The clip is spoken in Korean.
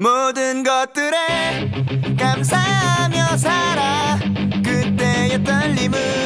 모든 것들에 감사하며 살아. 그때의 떨림을